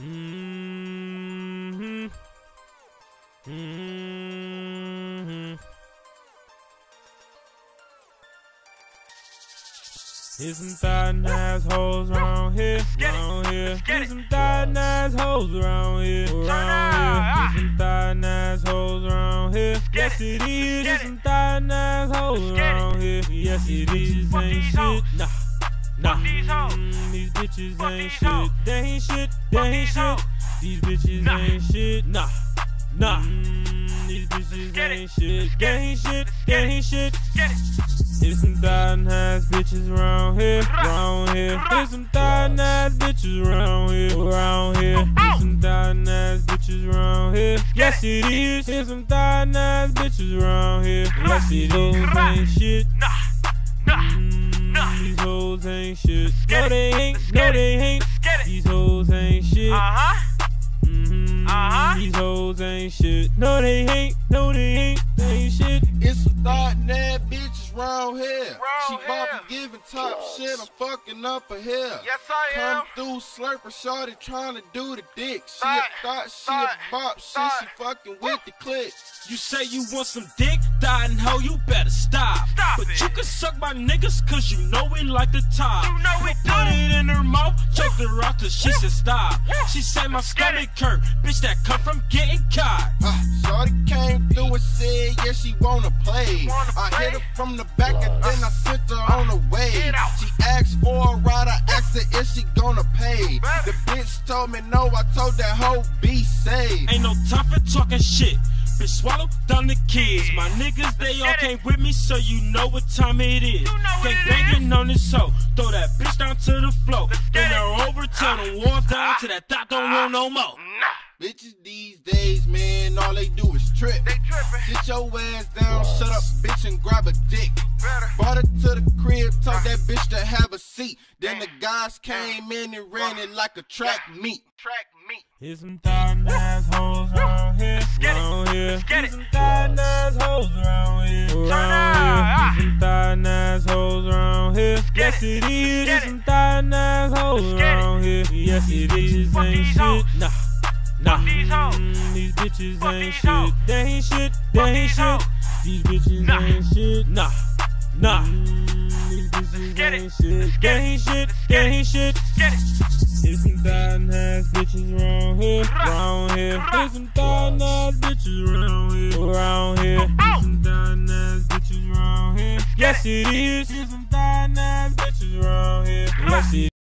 Mm-hmm. Mm-hmm. Here's some thottin' assholes around here, around here. Here's some thottin' assholes around here, around here. Here's some thottin' assholes around here. Yes it is. Here's some thottin' assholes around here. Yes it is. Ain't shit. Nah. Nah, mm, these bitches ain't shit. They ain't shit. They ain't shit. These bitches ain't shit. Nah, nah. Mm, these bitches ain't shit. They ain't shit. They ain't shit. There's some thottin' ass bitches around here, around here. There's some thottin' ass bitches around here, around here. There's some thottin' ass bitches around here. Yes it is. There's some thottin' ass bitches around here. Yes it is. Ain't shit. No they ain't. No they ain't. These hoes ain't shit. Uh-huh. Mm, Uh-huh. These hoes ain't shit. No they ain't. That round here. Round she here. bopping, giving top shit. I'm fucking up a here. Yes, I Come am. through, slurper, shorty, trying to do the dick. She Thought, a thought, she thought, a bop, shit. thought. She fucking with the click. You say you want some dick, dying hoe, you better stop. Stop but it. you can suck my niggas cause you know we like the top. You know we Put do. it in her mouth, check her route till she said stop. She say my Let's stomach hurt, bitch that come from getting from the back and then I sent her on the way. She asked for a ride, I asked her if she gonna pay. The bitch told me no, I told that hoe be safe. Ain't no time for talking shit. Bitch, swallow down the kids. My niggas, they all came with me, so you know what time it is. You know what Gang it banging on this hoe. Throw that bitch down to the floor. get Then it. they're over, tell the walls down ah. to that thought don't want no more. Nah, Bitches these days, man, all they do is trip. they tripping. Sit your ass down, shut up, bitch, and grab a dick. Better. Brought her to the crib, told that bitch to have a seat. Then the guys came in and ran it like a track meet. Track meet. Here's some thottin' assholes around here, get it. around here. Let's get Here's some thottin' assholes around here, Turn around here. Here's some thottin' assholes around here. get Yes it. it is. get There's it. some thottin' assholes get it. around here. Yes it is. Fuck Ain't these shit. hoes. Nah. Nah, Fuck these hoes. Mm, these bitches Fuck ain't these shit. hoes. They ain't shit. They Fuck ain't these shit. These bitches Nah. ain't shit. Nah, nah. Mm, these bitches get it. shit. They get it. ain't shit. Let's They get it. ain't shit. Get it. There's some thottin' ass bitches around here, around here. There's some thottin' ass bitches around here, around here. There's some thottin' ass bitches around here. Yes it is. There's some thottin' ass bitches around here. Yes it